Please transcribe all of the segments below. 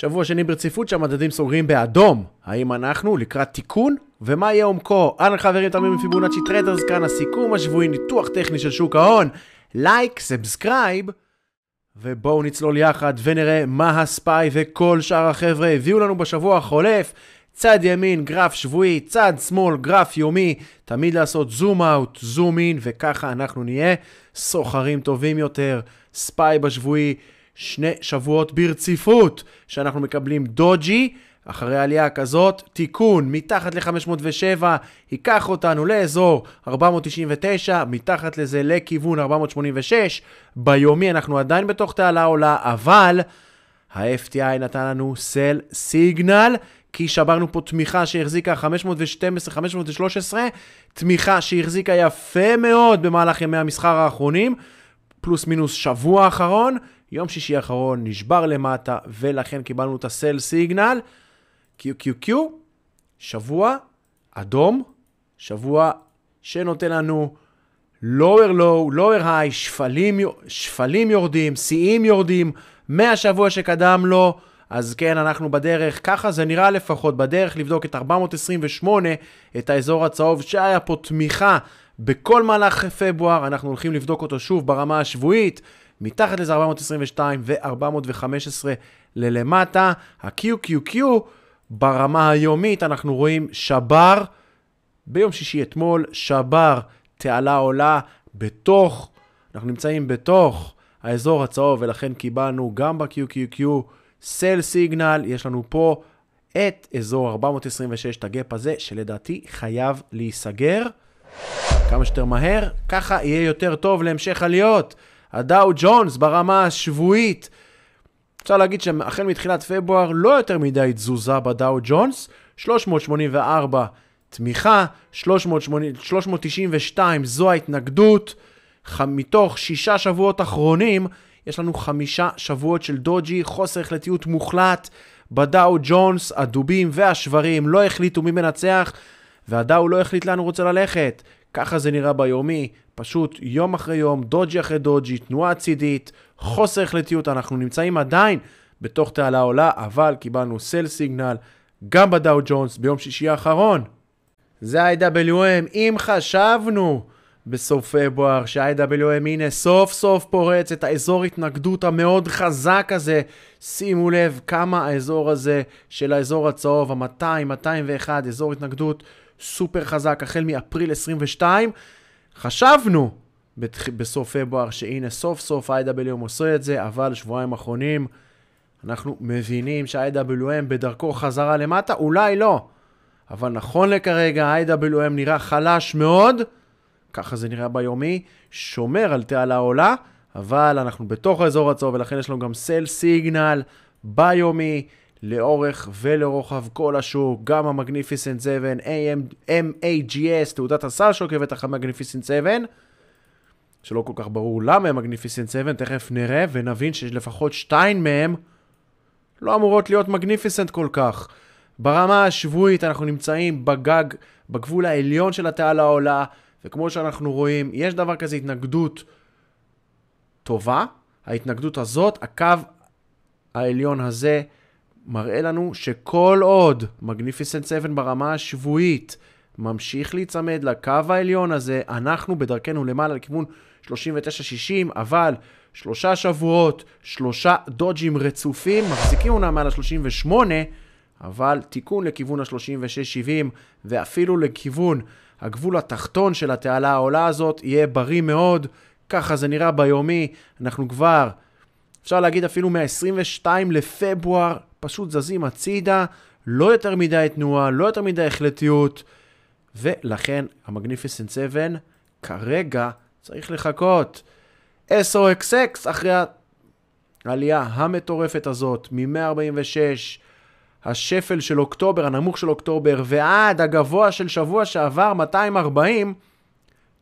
שבוע שני ברציפות שהמדדים סוגרים באדום. האם אנחנו לקראת תיקון? ומה יהיה עומקו? אהלן חברים, תמיר מ Fibonacci Traders כאן, הסיכום השבועי, ניתוח טכני של שוק ההון. לייק, subscribe, ובואו נצלול יחד ונראה מה ה SPY וכל שאר החבר'ה הביאו לנו בשבוע החולף. צד ימין גרף שבועי, צד שמאל גרף יומי, תמיד לעשות zoom out, zoom in, וככה אנחנו נהיה סוחרים טובים יותר. ספיי בשבועי. שני שבועות ברציפות שאנחנו מקבלים דוג'י. אחרי עלייה כזאת, תיקון מתחת ל-507 ייקח אותנו לאזור 499, מתחת לזה לכיוון 486. ביומי אנחנו עדיין בתוך תעלה עולה, אבל ה-FTI נתן לנו סל סיגנל, כי שברנו פה תמיכה שהחזיקה 512-513, תמיכה שהחזיקה יפה מאוד במהלך ימי המסחר האחרונים, פלוס מינוס שבוע האחרון. יום שישי האחרון נשבר למטה, ולכן קיבלנו את הסל סיגנל. QQQ, שבוע אדום, שבוע שנותן לנו lower low, lower high, שפלים, שפלים יורדים, שיאים יורדים, מהשבוע שקדם לו. אז כן, אנחנו בדרך, ככה זה נראה לפחות, בדרך לבדוק את 428, את האזור הצהוב, שהיה פה תמיכה בכל מהלך פברואר, אנחנו הולכים לבדוק אותו שוב ברמה השבועית. מתחת לזה 422 ו-415 ללמטה. ה-QQQ ברמה היומית אנחנו רואים שבר, ביום שישי אתמול, שבר תעלה עולה בתוך, אנחנו נמצאים בתוך האזור הצהוב ולכן קיבלנו גם ב-QQQ סל סיגנל, יש לנו פה את אזור 426, את הגאפ הזה, שלדעתי חייב להיסגר כמה שיותר מהר, ככה יהיה יותר טוב להמשך עליות. הדאו ג'ונס ברמה השבועית. אפשר להגיד שהחל מתחילת פברואר לא יותר מדי תזוזה בדאו ג'ונס, 384 תמיכה, 380, 392 זו ההתנגדות. ח... מתוך שישה שבועות אחרונים, יש לנו חמישה שבועות של דוג'י, חוסר החלטיות מוחלט. בדאו ג'ונס, הדובים והשברים לא החליטו מי מנצח, והדאו לא החליט לאן הוא רוצה ללכת. ככה זה נראה ביומי, פשוט יום אחרי יום, דוג'י אחרי דוג'י, תנועה צידית, חוסר החלטיות, אנחנו נמצאים עדיין בתוך תעלה עולה, אבל קיבלנו סל סיגנל גם בדאו ג'ונס ביום שישי האחרון. זה ה-IWM, אם חשבנו בסוף פברואר שה-IWM הנה סוף סוף פורץ את האזור התנגדות המאוד חזק הזה, שימו לב כמה האזור הזה של האזור הצהוב, ה-200, 201, אזור התנגדות סופר חזק החל מאפריל 22. חשבנו בתח... בסוף פברואר שהנה סוף סוף ה-IWM עושה את זה, אבל שבועיים אחרונים אנחנו מבינים שה-IWM בדרכו חזרה למטה, אולי לא. אבל נכון לכרגע ה-IWM נראה חלש מאוד, ככה זה נראה ביומי, שומר על תעלה עולה, אבל אנחנו בתוך האזור הצהוב ולכן יש לנו גם סל סיגנל ביומי. לאורך ולרוחב כל השוק, גם המגניפיסנט 7, AM, MAGS, תעודת הסל שעוקבת אחרי מגניפיסנט 7, שלא כל כך ברור למה הם מגניפיסנט 7, תכף נראה ונבין שלפחות שתיים מהם לא אמורות להיות מגניפיסנט כל כך. ברמה השבועית אנחנו נמצאים בגג, בגבול העליון של התעלה העולה, וכמו שאנחנו רואים, יש דבר כזה התנגדות טובה. ההתנגדות הזאת, הקו העליון הזה, מראה לנו שכל עוד מגניפיסנט 7 ברמה השבועית ממשיך להיצמד לקו העליון הזה, אנחנו בדרכנו למעלה לכיוון 39-60, אבל שלושה שבועות, שלושה דודג'ים רצופים, מחזיקים אותם מעל ה-38, אבל תיקון לכיוון ה-36-70, ואפילו לכיוון הגבול התחתון של התעלה העולה הזאת, יהיה בריא מאוד. ככה זה נראה ביומי, אנחנו כבר, אפשר להגיד אפילו מה-22 לפברואר, פשוט זזים הצידה, לא יותר מדי תנועה, לא יותר מדי החלטיות, ולכן המגניפיסנט 7 כרגע צריך לחכות. SOXX אחרי העלייה המטורפת הזאת מ-146, השפל של אוקטובר, הנמוך של אוקטובר, ועד הגבוה של שבוע שעבר, 240,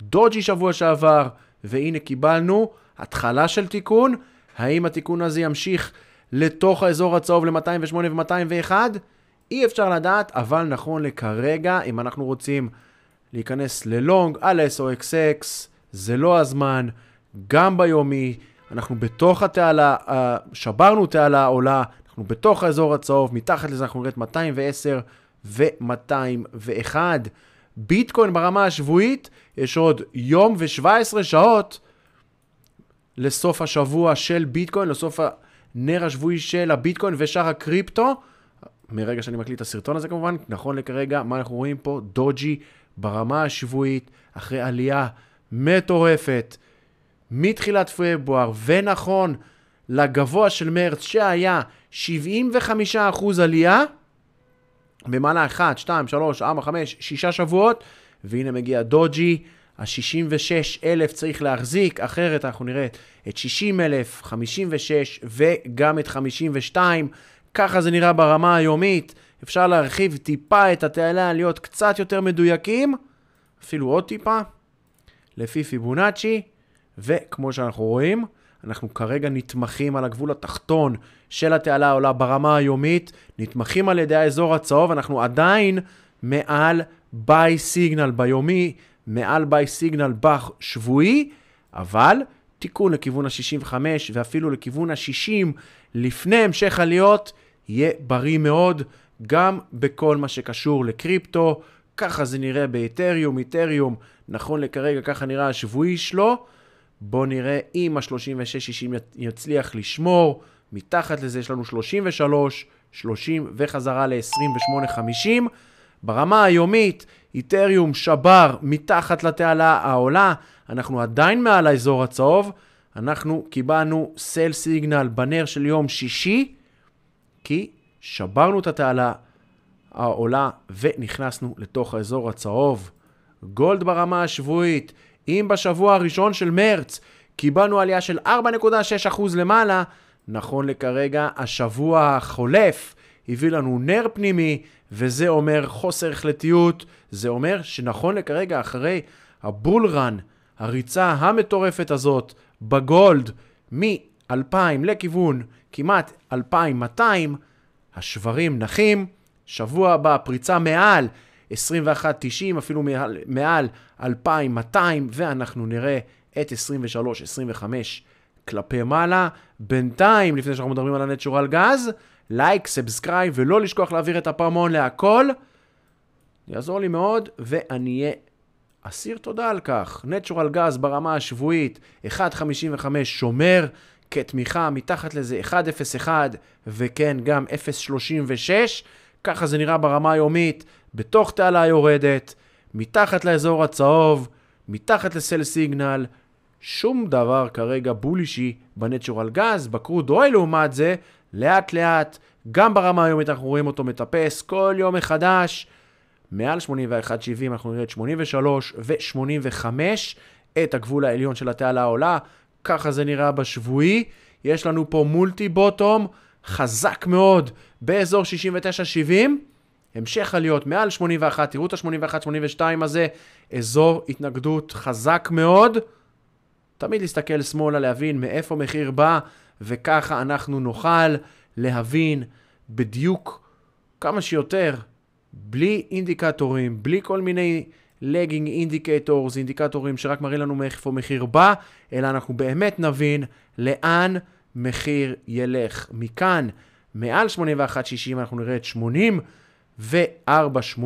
דוג'י שבוע שעבר, והנה קיבלנו התחלה של תיקון. האם התיקון הזה ימשיך לתוך האזור הצהוב ל-208 ו-201? אי אפשר לדעת, אבל נכון לכרגע, אם אנחנו רוצים להיכנס ללונג על SOXX, זה לא הזמן, גם ביומי, אנחנו בתוך התעלה, שברנו תעלה עולה, אנחנו בתוך האזור הצהוב, מתחת לזה אנחנו נראית 210 ו-201. ביטקוין ברמה השבועית, יש עוד יום ו-17 שעות לסוף השבוע של ביטקוין, לסוף הנר השבועי של הביטקוין ושאר הקריפטו. מרגע שאני מקליט את הסרטון הזה כמובן, נכון לכרגע, מה אנחנו רואים פה? דוג'י ברמה השבועית, אחרי עלייה מטורפת מתחילת פברואר, ונכון לגבוה של מרץ, שהיה 75% עלייה, במעלה 1, 2, 3, 4, 5, 6 שבועות, והנה מגיע דוג'י, ה-66 אלף צריך להחזיק, אחרת אנחנו נראה את 60 אלף, 56 וגם את 52. ככה זה נראה ברמה היומית. אפשר להרחיב טיפה את התעלה, להיות קצת יותר מדויקים, אפילו עוד טיפה, לפי פיבונאצ'י, וכמו שאנחנו רואים, אנחנו כרגע נתמכים על הגבול התחתון של התעלה העולה ברמה היומית, נתמכים על ידי האזור הצהוב, אנחנו עדיין מעל ביי סיגנל ביומי, מעל ביי סיגנל בשבועי, אבל תיקון לכיוון ה-65 ואפילו לכיוון ה-60 לפני המשך עליות, יהיה בריא מאוד, גם בכל מה שקשור לקריפטו. ככה זה נראה באתריום, איתריום, נכון לכרגע ככה נראה השבועי שלו. בואו נראה אם ה-36-60 יצליח לשמור. מתחת לזה יש לנו 33, 30 וחזרה ל-28-50. ברמה היומית, איתריום שבר מתחת לתעלה העולה, אנחנו עדיין מעל האזור הצהוב, אנחנו קיבלנו סל סיגנל בנר של יום שישי, כי שברנו את התעלה העולה ונכנסנו לתוך האזור הצהוב. גולד ברמה השבועית, אם בשבוע הראשון של מרץ קיבלנו עלייה של 4.6% למעלה, נכון לכרגע השבוע החולף הביא לנו נר פנימי, וזה אומר חוסר החלטיות, זה אומר שנכון לכרגע אחרי הבול רן, הריצה המטורפת הזאת בגולד מ-2000 לכיוון כמעט 2200, השוורים נחים, שבוע הבא פריצה מעל 21.90, אפילו מעל, מעל 2,200, ואנחנו נראה את 23-25 כלפי מעלה. בינתיים, לפני שאנחנו מדברים על ה natural gas, לייק, subscribe, ולא לשכוח להעביר את הפעמון להכל. יעזור לי מאוד, ואני אהיה אסיר תודה על כך. natural gas ברמה השבועית, 1.55 שומר. כתמיכה, מתחת לזה 1.01 וכן גם 0.36, ככה זה נראה ברמה היומית, בתוך תעלה יורדת, מתחת לאזור הצהוב, מתחת לסל סיגנל, שום דבר כרגע בולישי בנטשורל גז, בקרוד אוי לעומת זה, לאט לאט, גם ברמה היומית אנחנו רואים אותו מטפס כל יום מחדש, מעל 81.70 אנחנו נראה את 83 ו-85, את הגבול העליון של התעלה העולה, ככה זה נראה בשבועי. יש לנו פה מולטי בוטום חזק מאוד באזור 69-70. המשך עליות מעל 81, תראו את ה-81-82 הזה, אזור התנגדות חזק מאוד. תמיד להסתכל שמאלה, להבין מאיפה מחיר בא, וככה אנחנו נוכל להבין בדיוק כמה שיותר, בלי אינדיקטורים, בלי כל מיני lagging indicators, אינדיקטורים שרק מראים לנו מאיפה מחיר בא, אלא אנחנו באמת נבין לאן מחיר ילך. מכאן, מעל 81.60 אנחנו נראה את 80 ו-4.80,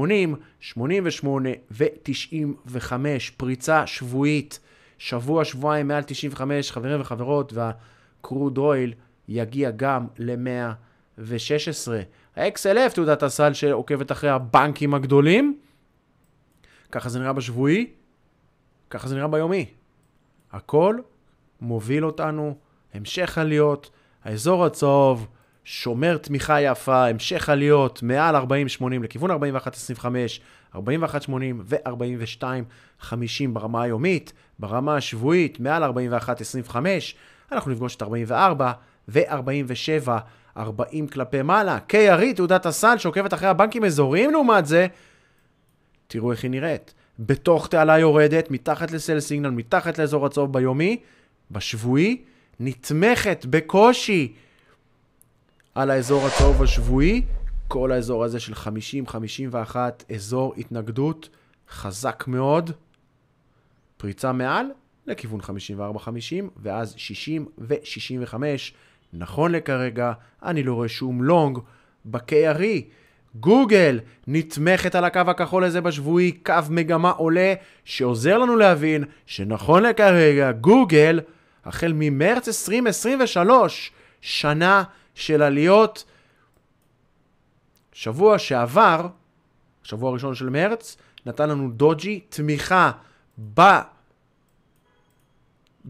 88 ו-95, פריצה שבועית, שבוע, שבועיים מעל 95, חברים וחברות, והקרוד אויל יגיע גם ל-116. ה-XLF, תעודת הסל שעוקבת אחרי הבנקים הגדולים, ככה זה נראה בשבועי, ככה זה נראה ביומי. הכל מוביל אותנו, המשך עליות, האזור הצהוב, שומר תמיכה יפה, המשך עליות מעל 40-80 לכיוון 41-25, 41-80 ו-42-50 ברמה היומית, ברמה השבועית מעל 41-25, אנחנו נפגוש את 44 ו-47, 40 כלפי מעלה. KRE, תעודת הסל שעוקבת אחרי הבנקים אזוריים לעומת זה, תראו איך היא נראית. בתוך תעלה יורדת, מתחת לסל סיגנל, מתחת לאזור הצהוב ביומי, בשבועי, נתמכת בקושי על האזור הצהוב השבועי, כל האזור הזה של 50-51, אזור התנגדות חזק מאוד. פריצה מעל לכיוון 54-50, ואז 60 ו-65 נכון לכרגע, אני לא רואה שום לונג ב-KRE. גוגל נתמכת על הקו הכחול הזה בשבועי, קו מגמה עולה, שעוזר לנו להבין שנכון לכרגע, גוגל, החל ממרץ 2023, שנה של עליות. שבוע שעבר, שבוע הראשון של מרץ, נתן לנו דוג'י תמיכה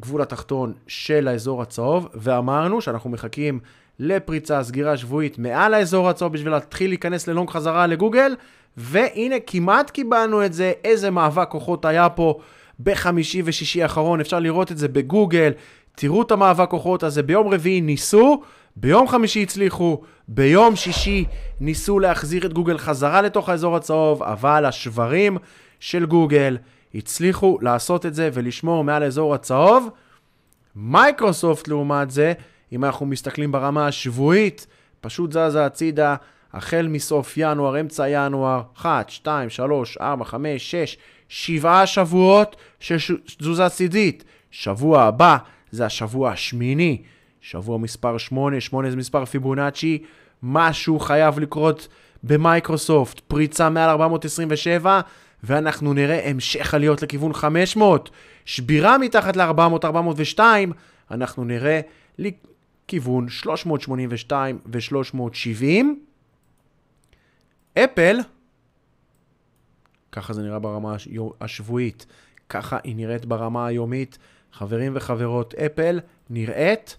בגבול התחתון של האזור הצהוב, ואמרנו שאנחנו מחכים לפריצה, סגירה שבועית מעל האזור הצהוב בשביל להתחיל להיכנס ללונג חזרה לגוגל, והנה כמעט קיבלנו את זה, איזה מאבק כוחות היה פה בחמישי ושישי האחרון, אפשר לראות את זה בגוגל, תראו את המאבק כוחות הזה, ביום רביעי ניסו, ביום חמישי הצליחו, ביום שישי ניסו להחזיר את גוגל חזרה לתוך האזור הצהוב, אבל השברים של גוגל הצליחו לעשות את זה ולשמור מעל האזור הצהוב. מייקרוסופט לעומת זה, אם אנחנו מסתכלים ברמה השבועית, פשוט זזה הצידה החל מסוף ינואר, אמצע ינואר, 1, 2, 3, 4, 5, 6, 7 שבועות של תזוזה צידית. שבוע הבא זה השבוע השמיני, שבוע מספר 8, 8 זה מספר פיבונאצ'י, משהו חייב לקרות במייקרוסופט, פריצה מעל 427, ואנחנו נראה המשך עליות לכיוון 500, שבירה מתחת ל-400, 402, אנחנו נראה לכיוון 382 ו-370. אפל, ככה זה נראה ברמה השבועית, ככה היא נראית ברמה היומית. חברים וחברות, אפל נראית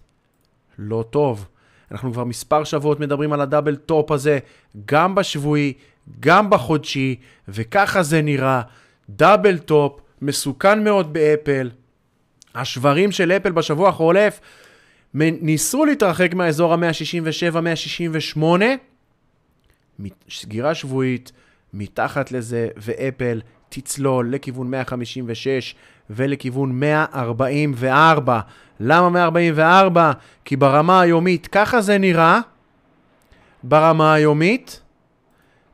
לא טוב. אנחנו כבר מספר שבועות מדברים על ה double top הזה, גם בשבועי, גם בחודשי, וככה זה נראה. double top, מסוכן מאוד באפל. השוורים של אפל בשבוע החולף ניסו להתרחק מהאזור ה-167-168, סגירה שבועית, מתחת לזה, ואפל תצלול לכיוון 156 ולכיוון 144. למה 144? כי ברמה היומית, ככה זה נראה, ברמה היומית,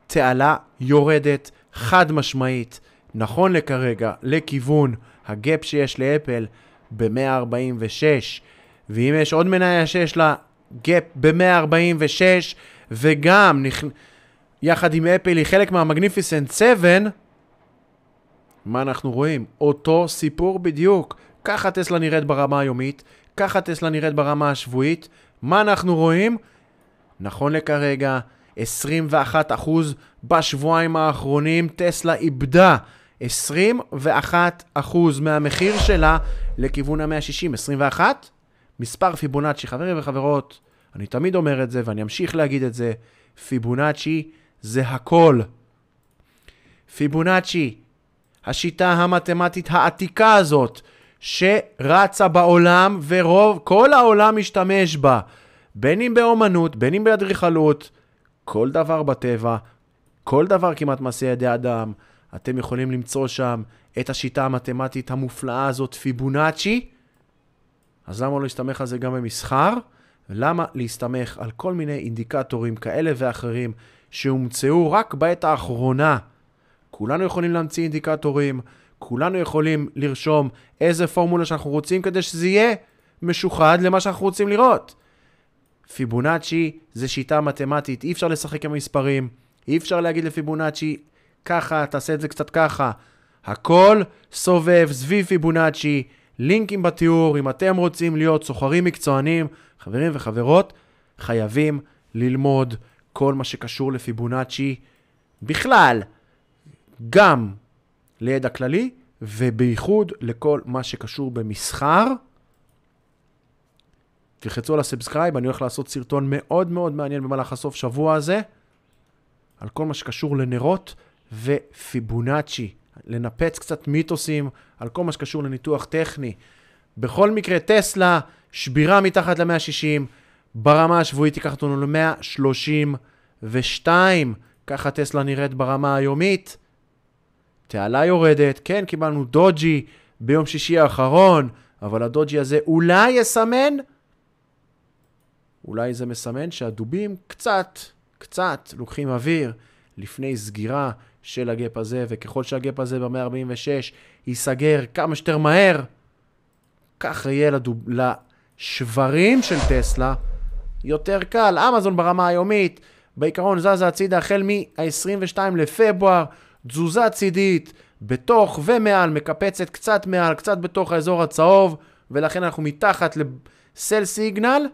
תעלה יורדת חד משמעית, נכון לכרגע, לכיוון הגאפ שיש לאפל ב-146, ואם יש עוד מניה שיש לה גאפ ב-146, וגם נכ... יחד עם אפל היא חלק מהמגניפיסנט 7, מה אנחנו רואים? אותו סיפור בדיוק. ככה טסלה נראית ברמה היומית, ככה טסלה נראית ברמה השבועית. מה אנחנו רואים? נכון לכרגע, 21% בשבועיים האחרונים טסלה איבדה 21% מהמחיר שלה לכיוון ה-160. 21? מספר פיבונאצ'י, חברים וחברות, אני תמיד אומר את זה ואני אמשיך להגיד את זה, פיבונאצ'י זה הכל. פיבונאצ'י השיטה המתמטית העתיקה הזאת, שרצה בעולם ורוב, כל העולם משתמש בה, בין אם באומנות, בין אם באדריכלות, כל דבר בטבע, כל דבר כמעט מעשה ידי אדם, אתם יכולים למצוא שם את השיטה המתמטית המופלאה הזאת, פיבונאצ'י. אז למה לא להסתמך על זה גם במסחר? למה להסתמך על כל מיני אינדיקטורים כאלה ואחרים שהומצאו רק בעת האחרונה? כולנו יכולים להמציא אינדיקטורים, כולנו יכולים לרשום איזה פורמולה שאנחנו רוצים כדי שזה יהיה משוחד למה שאנחנו רוצים לראות. פיבונאצ'י זה שיטה מתמטית, אי אפשר לשחק עם מספרים, אי אפשר להגיד לפיבונאצ'י ככה, תעשה את זה קצת ככה. הכל סובב סביב פיבונאצ'י, לינקים בתיאור, אם אתם רוצים להיות סוחרים מקצוענים, חברים וחברות, חייבים ללמוד כל מה שקשור לפיבונאצ'י בכלל. גם לידע כללי, ובייחוד לכל מה שקשור במסחר. תלחצו על ה subscribe, אני הולך לעשות סרטון מאוד מאוד מעניין במהלך הסוף שבוע הזה, על כל מה שקשור לנרות ופיבונאצ'י, לנפץ קצת מיתוסים על כל מה שקשור לניתוח טכני. בכל מקרה, טסלה, שבירה מתחת ל-160, ברמה השבועית תיקח אותנו ל-132, ככה טסלה נראית ברמה היומית. תעלה יורדת, כן, קיבלנו דוג'י ביום שישי האחרון, אבל הדוג'י הזה אולי יסמן, אולי זה מסמן שהדובים קצת, קצת לוקחים אוויר לפני סגירה של הגאפ הזה, וככל שהגאפ הזה ב-146 ייסגר כמה שיותר מהר, כך יהיה לדוב... לשברים של טסלה יותר קל. אמזון ברמה היומית, בעיקרון זזה הצידה החל מ-22 לפברואר, תזוזה צידית בתוך ומעל, מקפצת קצת מעל, קצת בתוך האזור הצהוב, ולכן אנחנו מתחת לסל סיגנל.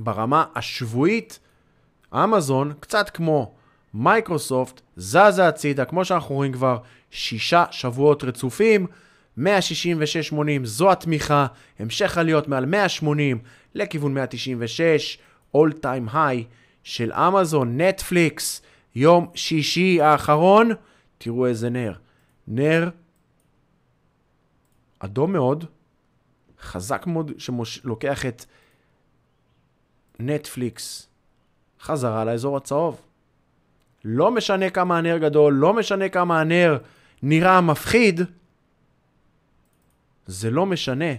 ברמה השבועית, אמזון, קצת כמו מייקרוסופט, זזה הצידה, כמו שאנחנו רואים כבר שישה שבועות רצופים, 166.80 זו התמיכה, המשך עליות מעל 180 לכיוון 196, all time high של אמזון, נטפליקס, יום שישי האחרון, תראו איזה נר. נר אדום מאוד, חזק מאוד, שלוקח את נטפליקס חזרה לאזור הצהוב. לא משנה כמה הנר גדול, לא משנה כמה הנר נראה מפחיד, זה לא משנה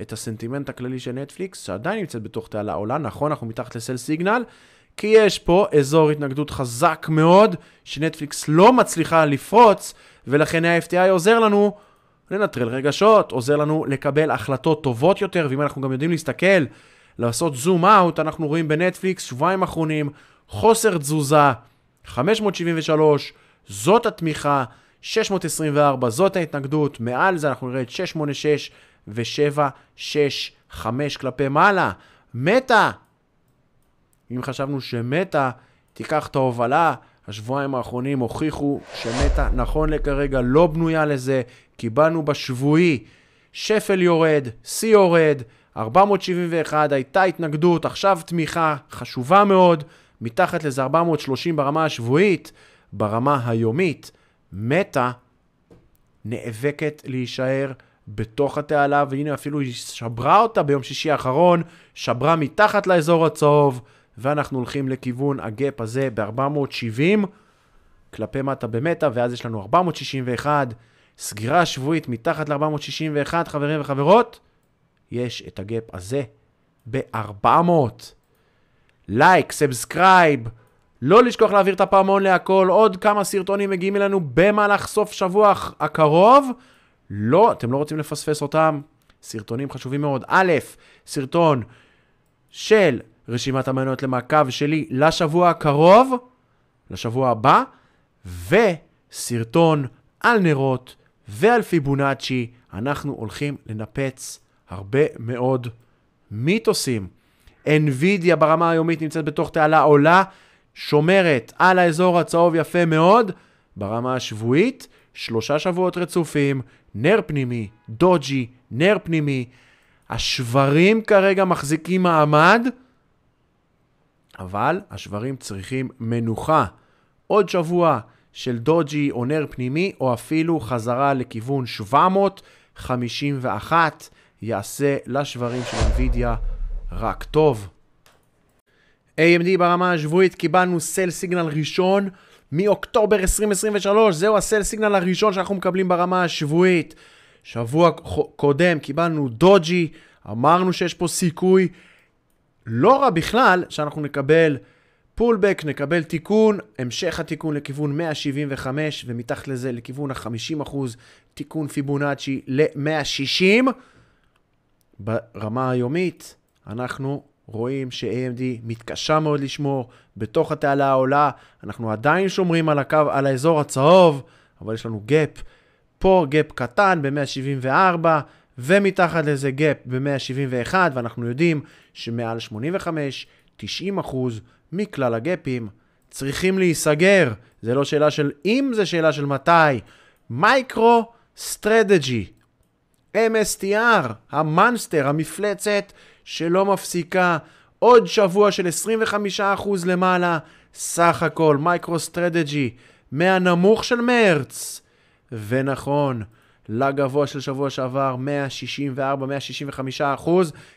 את הסנטימנט הכללי של נטפליקס, שעדיין נמצאת בתוך תעלה עולה. נכון, אנחנו מתחת לסל סיגנל, כי יש פה אזור התנגדות חזק מאוד, שנטפליקס לא מצליחה לפרוץ, ולכן ה-FTI עוזר לנו לנטרל רגשות, עוזר לנו לקבל החלטות טובות יותר, ואם אנחנו גם יודעים להסתכל, לעשות זום אאוט, אנחנו רואים בנטפליקס, שבועיים אחרונים, חוסר תזוזה, 573, זאת התמיכה, 624, זאת ההתנגדות, מעל זה אנחנו נראה את 686 ו-765 כלפי מעלה. מטה, אם חשבנו שמטה תיקח את ההובלה, השבועיים האחרונים הוכיחו שמטה נכון לכרגע לא בנויה לזה, קיבלנו בשבועי שפל יורד, שיא יורד, 471 הייתה התנגדות, עכשיו תמיכה חשובה מאוד, מתחת לזה 430 ברמה השבועית, ברמה היומית, מטה נאבקת להישאר בתוך התעלה, והנה אפילו היא שברה אותה ביום שישי האחרון, שבירה מתחת לאזור הצהוב, ואנחנו הולכים לכיוון ה gap הזה ב-470 כלפי מטה במטה, ואז יש לנו 461, סגירה שבועית מתחת ל-461, חברים וחברות, יש את ה gap הזה ב-400. לייק, subscribe, לא לשכוח להעביר את הפעמון להכל, עוד כמה סרטונים מגיעים אלינו במהלך סוף שבוע הקרוב. לא, אתם לא רוצים לפספס אותם. סרטונים חשובים מאוד. א', סרטון של רשימת המניות למעקב שלי לשבוע הקרוב, לשבוע הבא, וסרטון על נרות ועל פיבונאצ'י. אנחנו הולכים לנפץ הרבה מאוד מיתוסים. NVIDIA ברמה היומית נמצאת בתוך תעלה עולה, שומרת על האזור הצהוב יפה מאוד. ברמה השבועית, שלושה שבועות רצופים, נר פנימי, דוג'י, נר פנימי. השברים כרגע מחזיקים מעמד, אבל השברים צריכים מנוחה. עוד שבוע של דוג'י או נר פנימי, או אפילו חזרה לכיוון 751, יעשה לשברים של NVIDIA רק טוב. AMD ברמה השבועית קיבלנו סל סיגנל ראשון מאוקטובר 2023, זהו הסל סיגנל הראשון שאנחנו מקבלים ברמה השבועית. שבוע קודם קיבלנו דוג'י, אמרנו שיש פה סיכוי לא רע בכלל שאנחנו נקבל פולבק, נקבל תיקון, המשך התיקון לכיוון 175 ומתחת לזה לכיוון ה-50% תיקון פיבונאצ'י ל-160 ברמה היומית. אנחנו רואים ש-AMD מתקשה מאוד לשמור בתוך התעלה העולה, אנחנו עדיין שומרים על הקו, על האזור הצהוב, אבל יש לנו gap, פה gap קטן ב-174, ומתחת לזה gap ב-171, ואנחנו יודעים שמעל 85-90% מכלל הגאפים צריכים להיסגר. זה לא שאלה של אם, זה שאלה של מתי. MicroStrategy, MSTR, ה monster, המפלצת שלא מפסיקה. עוד שבוע של 25% למעלה, סך הכל MicroStrategy מהנמוך של מרץ. ונכון, לגבוה של שבוע שעבר 164-165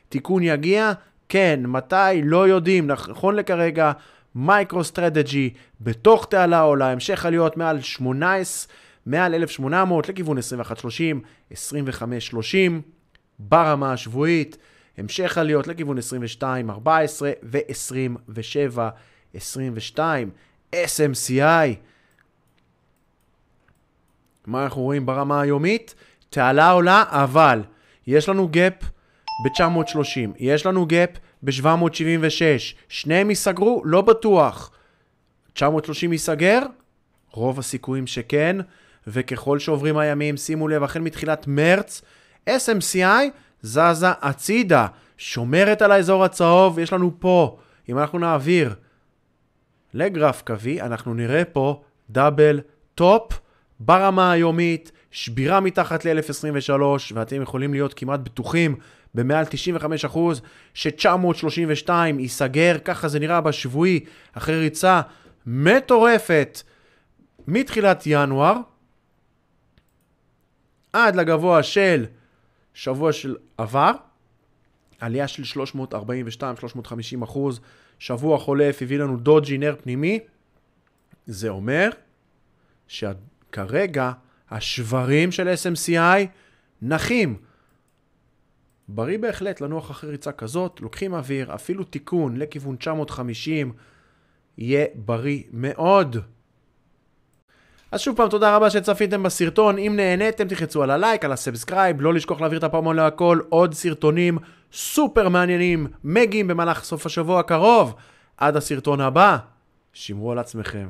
תיקון יגיע? כן, מתי? לא יודעים. נכון לכרגע, MicroStrategy בתוך תעלה עולה, המשך עליות מעל 18, מעל 1,800 לכיוון 21-30, 25-30 ברמה השבועית. המשך עליות לכיוון 22, 14 ו-27, 22. SMCI. מה אנחנו רואים ברמה היומית? תעלה עולה, אבל יש לנו gap ב-930, יש לנו gap ב-776. שניהם ייסגרו? לא בטוח. 930 ייסגר? רוב הסיכויים שכן, וככל שעוברים הימים, שימו לב, החל מתחילת מרץ, SMCI זזה הצידה, שומרת על האזור הצהוב, יש לנו פה, אם אנחנו נעביר לגרף קווי, אנחנו נראה פה double top ברמה היומית, שבירה מתחת ל-1023, ואתם יכולים להיות כמעט בטוחים במעל 95% ש-932 ייסגר, ככה זה נראה בשבועי, אחרי ריצה מטורפת מתחילת ינואר עד לגבוה של שבוע של עבר, עלייה של 342-350 אחוז, שבוע חולף הביא לנו דוג'י נר פנימי, זה אומר שכרגע השברים של SMCI נחים. בריא בהחלט לנוח אחרי ריצה כזאת, לוקחים אוויר, אפילו תיקון לכיוון 950, יהיה בריא מאוד. אז שוב פעם, תודה רבה שצפיתם בסרטון. אם נהניתם, תלחצו על הלייק, על ה subscribe, לא לשכוח להעביר את הפעמון להכל. עוד סרטונים סופר מעניינים מגיעים במהלך סוף השבוע הקרוב. עד הסרטון הבא, שמרו על עצמכם.